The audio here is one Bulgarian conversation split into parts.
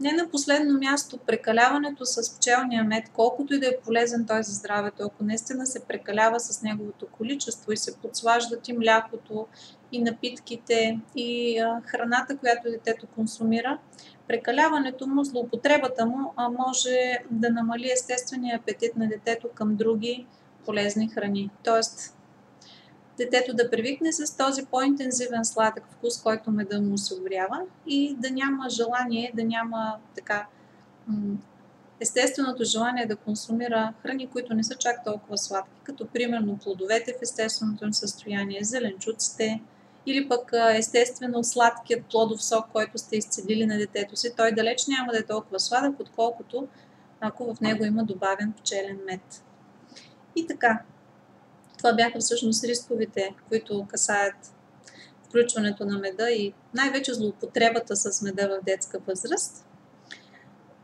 Не на последно място, прекаляването с пчелния мед, колкото и да е полезен той за здравето, ако наистина се прекалява с неговото количество и се подслаждат и млякото, и напитките, и храната, която детето консумира, прекаляването му, злоупотребата му а, може да намали естествения апетит на детето към други полезни храни. Тоест, детето да привикне с този по-интензивен сладък вкус, който меда му осигурява и да няма желание, да няма така естественото желание да консумира храни, които не са чак толкова сладки, като примерно плодовете в естественото им състояние, зеленчуците или пък естествено сладкият плодов сок, който сте изцедили на детето си. Той далеч няма да е толкова сладък, отколкото ако в него има добавен пчелен мед. И така, това бяха всъщност рисковите, които касаят включването на меда и най-вече злоупотребата с меда в детска възраст.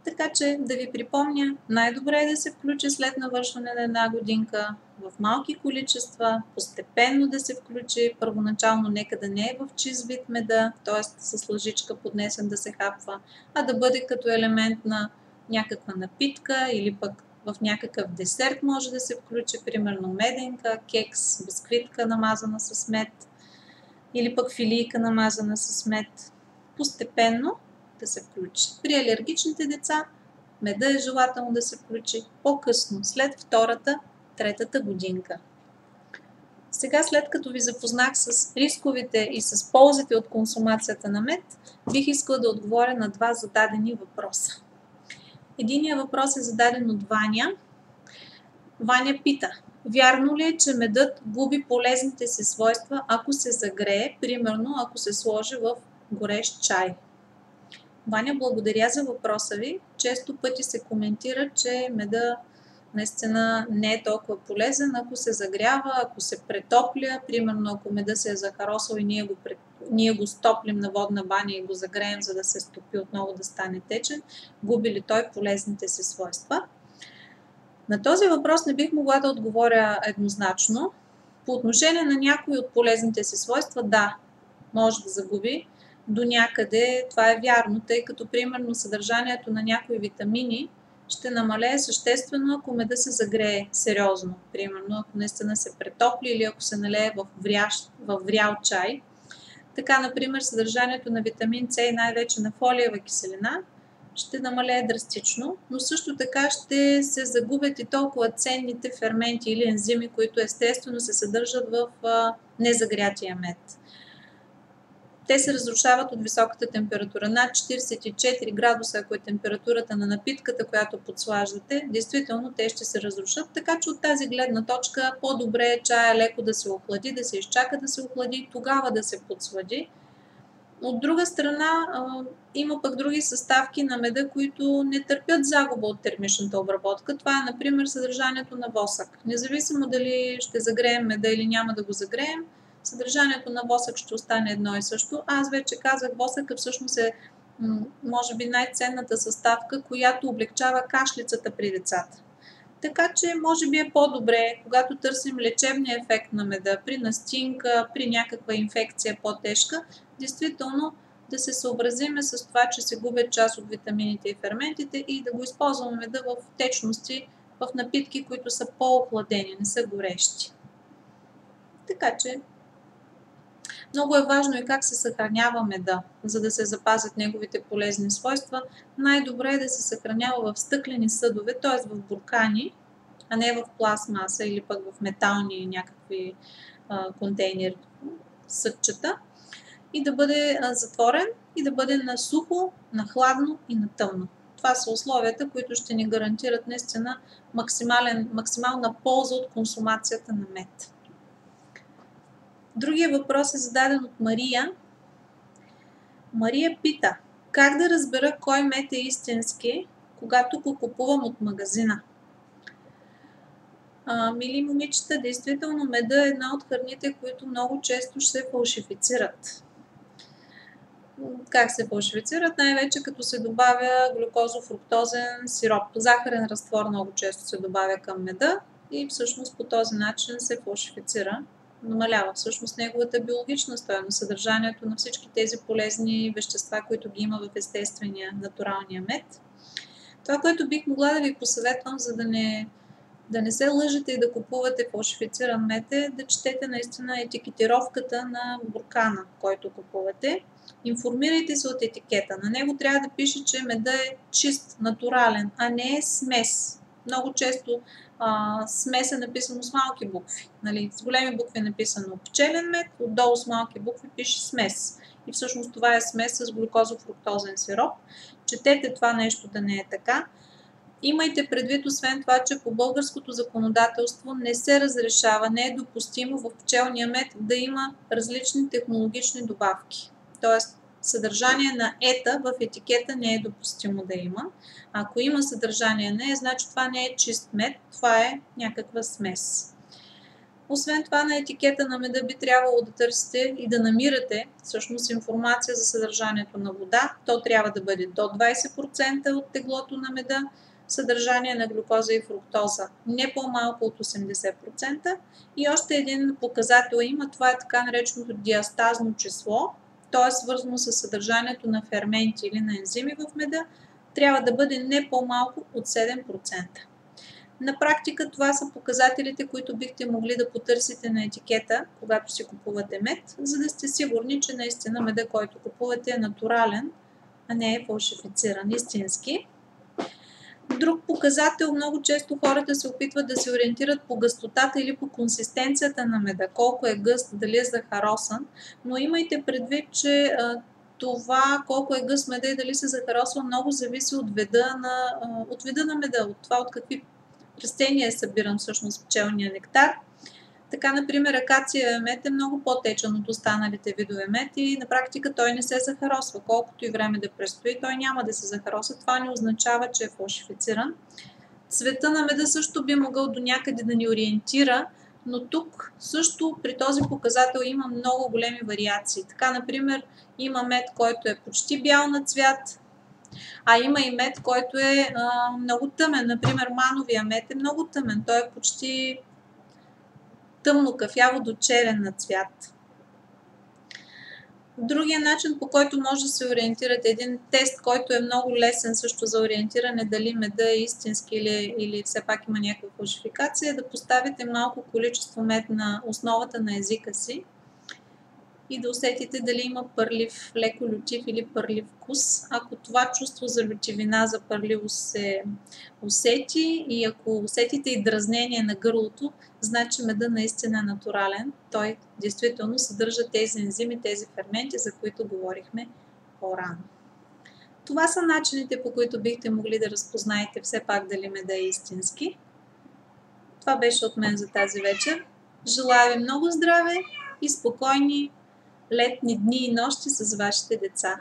Така че да ви припомня, най-добре е да се включи след навършване на една годинка в малки количества, постепенно да се включи, първоначално нека да не е в чист вид меда, т.е. с лъжичка поднесен да се хапва, а да бъде като елемент на някаква напитка или пък в някакъв десерт може да се включи, примерно меденка, кекс, бисквитка намазана с мед или пък филийка намазана с мед. Постепенно да се включи. При алергичните деца меда е желателно да се включи по-късно, след втората, третата годинка. Сега, след като ви запознах с рисковите и с ползите от консумацията на мед, бих искала да отговоря на два зададени въпроса. Единият въпрос е зададен от Ваня. Ваня пита, вярно ли е, че медът губи полезните си свойства, ако се загрее, примерно ако се сложи в горещ чай? Ваня, благодаря за въпроса ви. Често пъти се коментира, че меда наистина не е толкова полезен, ако се загрява, ако се претопля, примерно ако меда се е захаросал и ние го, ние го стоплим на водна баня и го загреем, за да се стопи отново да стане течен, губи ли той полезните си свойства? На този въпрос не бих могла да отговоря еднозначно. По отношение на някои от полезните си свойства, да, може да загуби. До някъде това е вярно, тъй като примерно съдържанието на някои витамини – ще намалее съществено, ако меда се загрее сериозно. Примерно, ако наистина се претопли или ако се налее в, врящ, в врял чай. Така, например, съдържанието на витамин С и най-вече на фолиева киселина ще намалее драстично, но също така ще се загубят и толкова ценните ферменти или ензими, които естествено се съдържат в незагрятия мед те се разрушават от високата температура. Над 44 градуса, ако е температурата на напитката, която подслаждате, действително те ще се разрушат. Така че от тази гледна точка по-добре е чая леко да се охлади, да се изчака да се охлади, тогава да се подслади. От друга страна, има пък други съставки на меда, които не търпят загуба от термичната обработка. Това е, например, съдържанието на восък. Независимо дали ще загреем меда или няма да го загреем, съдържанието на восък ще остане едно и също. Аз вече казах, восъка всъщност е може би най-ценната съставка, която облегчава кашлицата при децата. Така че може би е по-добре, когато търсим лечебния ефект на меда, при настинка, при някаква инфекция по-тежка, действително да се съобразиме с това, че се губят част от витамините и ферментите и да го използваме меда в течности, в напитки, които са по-охладени, не са горещи. Така че много е важно и как се съхранява меда, за да се запазят неговите полезни свойства. Най-добре е да се съхранява в стъклени съдове, т.е. в буркани, а не в пластмаса или пък в метални някакви а, контейнери, съдчета. И да бъде затворен и да бъде на сухо, на хладно и на тъмно. Това са условията, които ще ни гарантират наистина максимална полза от консумацията на мед. Другия въпрос е зададен от Мария. Мария пита, как да разбера кой мед е истински, когато го купувам от магазина? А, мили момичета, действително меда е една от храните, които много често ще се фалшифицират. Как се фалшифицират? Най-вече като се добавя глюкозофруктозен сироп. Захарен разтвор много често се добавя към меда и всъщност по този начин се фалшифицира намалява всъщност неговата биологична стоеност, съдържанието на всички тези полезни вещества, които ги има в естествения, натуралния мед. Това, което бих могла да ви посъветвам, за да не, да не се лъжете и да купувате фалшифициран мед, е да четете наистина етикетировката на буркана, който купувате. Информирайте се от етикета. На него трябва да пише, че меда е чист, натурален, а не е смес. Много често а, смес е написано с малки букви. Нали? С големи букви е написано пчелен мед, отдолу с малки букви пише смес. И всъщност това е смес с глюкозо-фруктозен сироп. Четете това нещо да не е така. Имайте предвид, освен това, че по българското законодателство не се разрешава, не е допустимо в пчелния мед да има различни технологични добавки. Тоест, съдържание на ета в етикета не е допустимо да има. Ако има съдържание на е, значи това не е чист мед, това е някаква смес. Освен това на етикета на меда би трябвало да търсите и да намирате всъщност информация за съдържанието на вода. То трябва да бъде до 20% от теглото на меда, съдържание на глюкоза и фруктоза не по-малко от 80%. И още един показател има, това е така нареченото диастазно число, то е свързано с съдържанието на ферменти или на ензими в меда, трябва да бъде не по-малко от 7%. На практика това са показателите, които бихте могли да потърсите на етикета, когато си купувате мед, за да сте сигурни, че наистина меда, който купувате е натурален, а не е фалшифициран, истински. Друг показател, много често хората се опитват да се ориентират по гъстотата или по консистенцията на меда, колко е гъст, дали е захаросан, но имайте предвид, че това колко е гъст меда и дали се захаросва много зависи от вида на, от вида на меда, от това от какви растения е събиран всъщност пчелния нектар. Така, например, акация мед е много по-течен от останалите видове мед и на практика той не се захаросва. Колкото и време да престои, той няма да се захаросва. Това не означава, че е фалшифициран. Цвета на меда също би могъл до някъде да ни ориентира, но тук също при този показател има много големи вариации. Така, например, има мед, който е почти бял на цвят, а има и мед, който е а, много тъмен. Например, мановия мед е много тъмен. Той е почти тъмно кафяво до черен на цвят. Другия начин, по който може да се ориентирате, един тест, който е много лесен също за ориентиране, дали меда е истински или, или все пак има някаква фалшификация, е да поставите малко количество мед на основата на езика си и да усетите дали има пърлив, леко лютив или пърлив вкус. Ако това чувство за лютивина, за пърливост се усети и ако усетите и дразнение на гърлото, значи меда наистина е натурален. Той действително съдържа тези ензими, тези ферменти, за които говорихме по-рано. Това са начините, по които бихте могли да разпознаете все пак дали меда е истински. Това беше от мен за тази вечер. Желая ви много здраве и спокойни летни дни и нощи с вашите деца.